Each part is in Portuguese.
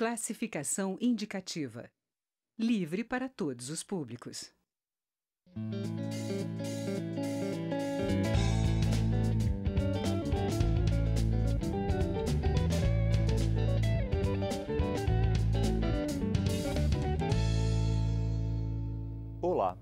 Classificação indicativa. Livre para todos os públicos. Olá!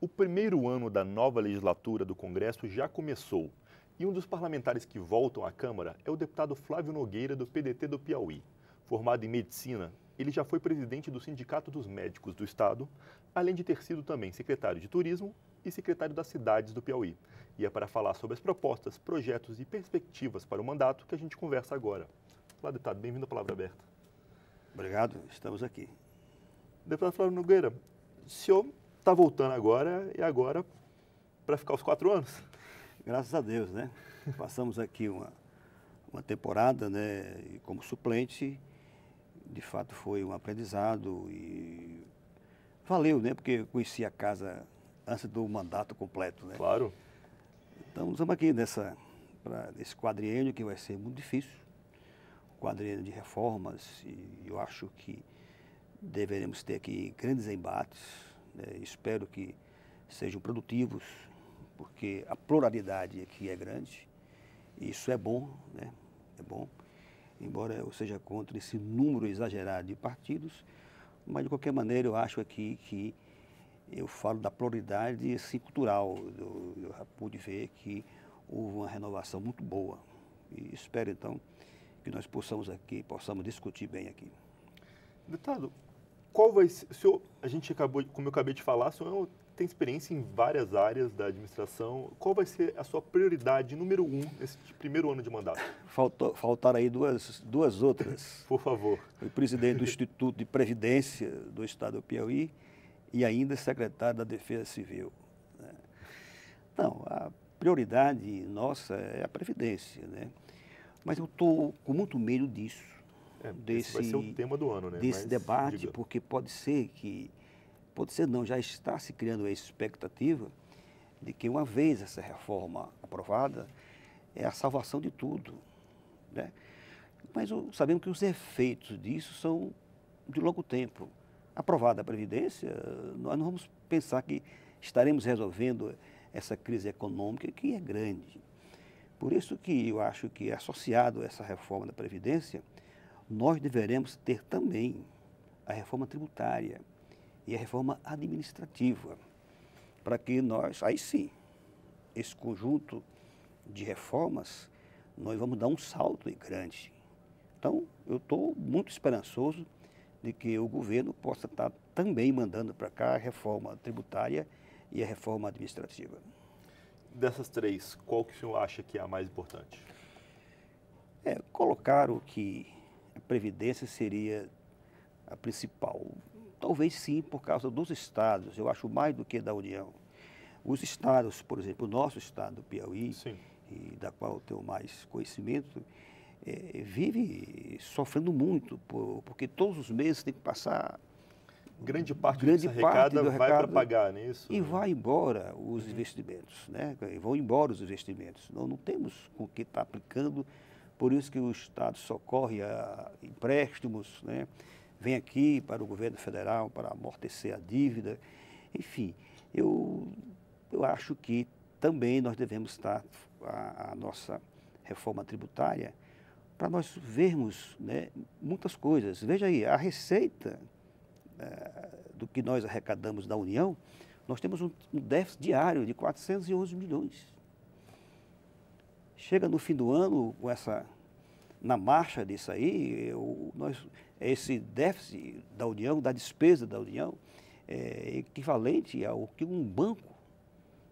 O primeiro ano da nova legislatura do Congresso já começou e um dos parlamentares que voltam à Câmara é o deputado Flávio Nogueira, do PDT do Piauí. Formado em medicina, ele já foi presidente do Sindicato dos Médicos do Estado, além de ter sido também secretário de Turismo e secretário das Cidades do Piauí. E é para falar sobre as propostas, projetos e perspectivas para o mandato que a gente conversa agora. Olá, deputado, bem-vindo à Palavra Aberta. Obrigado, estamos aqui. Deputado Flávio Nogueira, o senhor está voltando agora e agora para ficar os quatro anos? Graças a Deus, né? Passamos aqui uma, uma temporada, né, como suplente de fato foi um aprendizado e valeu, né? Porque eu conheci a casa antes do mandato completo, né? Claro. Então, estamos aqui nessa, pra, nesse quadriênio que vai ser muito difícil, quadriênio de reformas, e eu acho que deveremos ter aqui grandes embates, né? espero que sejam produtivos, porque a pluralidade aqui é grande, e isso é bom, né? É bom embora eu seja contra esse número exagerado de partidos, mas de qualquer maneira eu acho aqui que eu falo da pluralidade assim, cultural. Eu, eu já pude ver que houve uma renovação muito boa. E espero então que nós possamos aqui, possamos discutir bem aqui. Deputado, qual vai ser, senhor, a gente acabou, como eu acabei de falar, o senhor tem experiência em várias áreas da administração. Qual vai ser a sua prioridade número um nesse primeiro ano de mandato? Faltou, faltaram aí duas, duas outras. Por favor. Fui presidente do Instituto de Previdência do Estado do Piauí e ainda secretário da Defesa Civil. Né? Não, a prioridade nossa é a Previdência, né? Mas eu estou com muito medo disso. É, desse, vai ser o tema do ano, né? Desse Mas, debate, diga. porque pode ser que Pode ser não, já está se criando a expectativa de que uma vez essa reforma aprovada, é a salvação de tudo. Né? Mas sabemos que os efeitos disso são de longo tempo. Aprovada a Previdência, nós não vamos pensar que estaremos resolvendo essa crise econômica que é grande. Por isso que eu acho que, associado a essa reforma da Previdência, nós deveremos ter também a reforma tributária e a reforma administrativa, para que nós, aí sim, esse conjunto de reformas, nós vamos dar um salto grande. Então, eu estou muito esperançoso de que o governo possa estar também mandando para cá a reforma tributária e a reforma administrativa. Dessas três, qual que o senhor acha que é a mais importante? É, colocaram que a Previdência seria a principal. Talvez sim, por causa dos estados, eu acho mais do que da União. Os estados, por exemplo, o nosso estado, do Piauí, sim. e da qual eu tenho mais conhecimento, é, vive sofrendo muito, por, porque todos os meses tem que passar. Grande parte grande parte do vai para pagar, não é isso? E vai embora os uhum. investimentos, né? vão embora os investimentos. Não, não temos com que estar tá aplicando, por isso que o Estado socorre a empréstimos, né? Vem aqui para o governo federal para amortecer a dívida. Enfim, eu, eu acho que também nós devemos estar a, a nossa reforma tributária para nós vermos né, muitas coisas. Veja aí, a receita é, do que nós arrecadamos da União, nós temos um, um déficit diário de 411 milhões. Chega no fim do ano com essa na marcha disso aí, eu, nós, esse déficit da União, da despesa da União, é equivalente ao que um banco,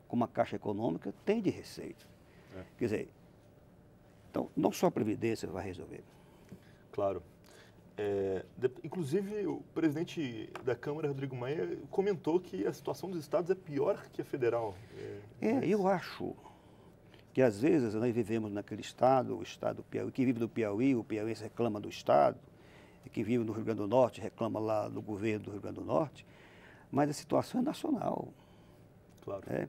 como a Caixa Econômica, tem de receita. É. Quer dizer, então, não só a Previdência vai resolver. Claro. É, de, inclusive, o presidente da Câmara, Rodrigo Maia, comentou que a situação dos estados é pior que a federal. É, é eu acho que às vezes nós vivemos naquele estado, o estado do Piauí, que vive do Piauí, o Piauí reclama do estado, e que vive no Rio Grande do Norte reclama lá do governo do Rio Grande do Norte, mas a situação é nacional. Claro. É.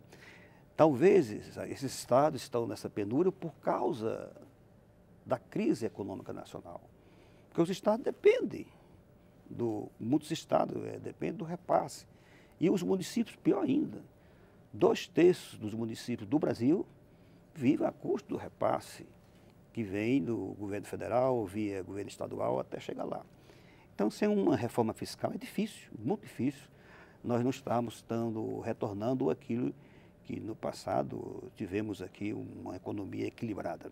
Talvez esses estados estão nessa penúria por causa da crise econômica nacional. Porque os estados dependem do muitos estados, é, depende do repasse. E os municípios, pior ainda, dois terços dos municípios do Brasil vivem a custo do repasse que vem do governo federal, via governo estadual, até chegar lá. Então, sem uma reforma fiscal é difícil, muito difícil. Nós não estamos estando, retornando aquilo que no passado tivemos aqui uma economia equilibrada.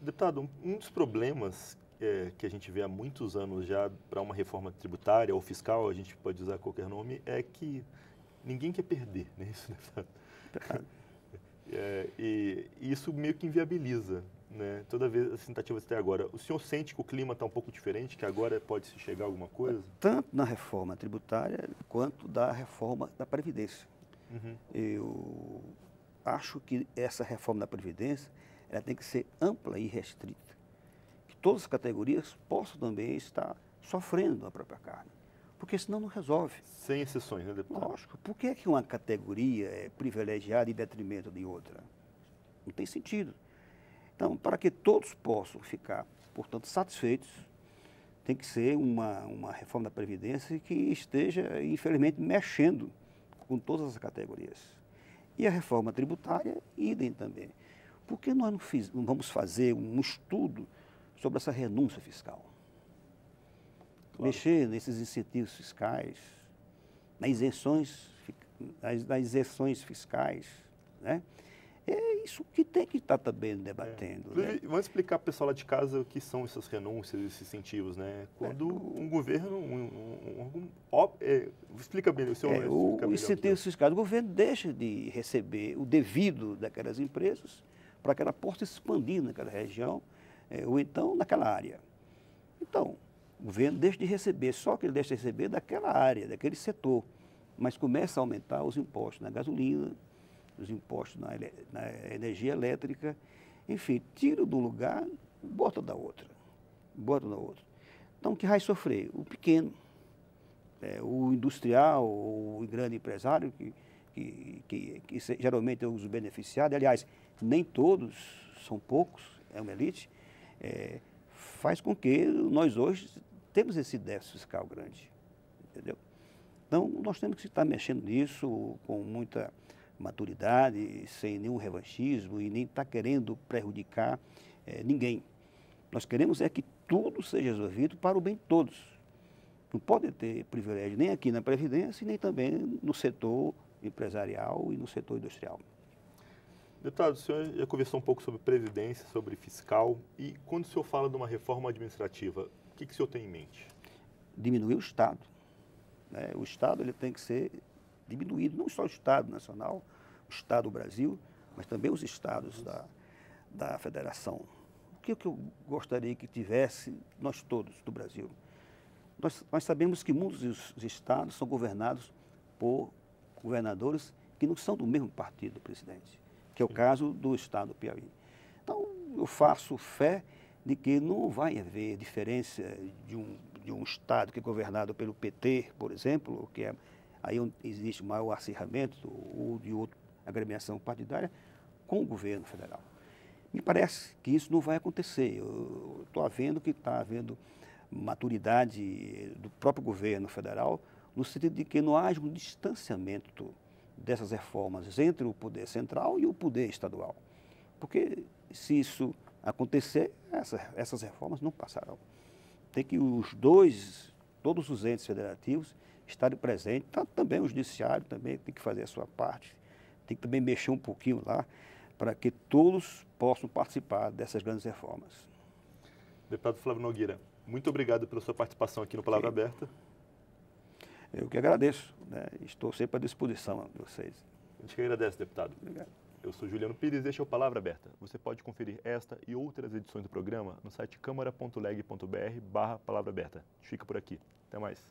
Deputado, um dos problemas é, que a gente vê há muitos anos já para uma reforma tributária ou fiscal, a gente pode usar qualquer nome, é que ninguém quer perder, né? Isso, é, e, e isso meio que inviabiliza né? Toda vez as tentativas até agora. O senhor sente que o clima está um pouco diferente, que agora pode se chegar a alguma coisa? Tanto na reforma tributária quanto da reforma da Previdência. Uhum. Eu acho que essa reforma da Previdência ela tem que ser ampla e restrita. Que todas as categorias possam também estar sofrendo a própria carne. Porque senão não resolve. Sem exceções, né, deputado? Lógico. Por que, é que uma categoria é privilegiada em detrimento de outra? Não tem sentido. Então, para que todos possam ficar, portanto, satisfeitos, tem que ser uma, uma reforma da Previdência que esteja, infelizmente, mexendo com todas as categorias. E a reforma tributária, idem também. Por que nós não, fiz, não vamos fazer um estudo sobre essa renúncia fiscal? Claro. Mexer nesses incentivos fiscais, nas isenções, nas, nas isenções fiscais, né? É isso que tem que estar também debatendo. É. Né? Vamos explicar para o pessoal lá de casa o que são essas renúncias, esses incentivos, né? Quando é. um governo, um, um, um, é, explica bem, o senhor é, O incentivo fiscal do governo deixa de receber o devido daquelas empresas para que ela possa expandir naquela região é, ou então naquela área. Então, o governo deixa de receber, só que ele deixa de receber daquela área, daquele setor, mas começa a aumentar os impostos na gasolina, os impostos na, na energia elétrica, enfim, tira de um lugar, bota da outra, bota da outra. Então, que vai sofrer? O pequeno, é, o industrial, o grande empresário, que, que, que, que geralmente é os beneficiados, aliás, nem todos, são poucos, é uma elite, é, faz com que nós hoje temos esse déficit fiscal grande, entendeu? Então, nós temos que estar mexendo nisso com muita maturidade, sem nenhum revanchismo e nem está querendo prejudicar é, ninguém. Nós queremos é que tudo seja resolvido para o bem de todos. Não pode ter privilégio nem aqui na Previdência e nem também no setor empresarial e no setor industrial. Deputado, o senhor já conversou um pouco sobre previdência, sobre fiscal, e quando o senhor fala de uma reforma administrativa, o que, que o senhor tem em mente? Diminuir o Estado. Né? O Estado ele tem que ser diminuído, não só o Estado Nacional, o Estado do Brasil, mas também os estados da, da federação. O que, que eu gostaria que tivesse nós todos do Brasil? Nós, nós sabemos que muitos dos estados são governados por governadores que não são do mesmo partido do presidente, que é o caso do estado do Piauí. Então, eu faço fé de que não vai haver diferença de um, de um estado que é governado pelo PT, por exemplo, que é aí existe um maior acirramento ou de outra agremiação partidária com o governo federal. Me parece que isso não vai acontecer. Eu estou vendo que está havendo maturidade do próprio governo federal, no sentido de que não haja um distanciamento dessas reformas entre o poder central e o poder estadual. Porque se isso acontecer, essa, essas reformas não passarão. Tem que os dois, todos os entes federativos, estarem presentes, tá, também o judiciário também tem que fazer a sua parte, tem que também mexer um pouquinho lá, para que todos possam participar dessas grandes reformas. Deputado Flávio Nogueira, muito obrigado pela sua participação aqui no Palavra Sim. Aberta. Eu que agradeço, né? estou sempre à disposição de vocês. A gente que agradece, deputado. Obrigado. Eu sou Juliano Pires e este é o Palavra Aberta. Você pode conferir esta e outras edições do programa no site câmara.leg.br barra Palavra Aberta. Fica por aqui. Até mais.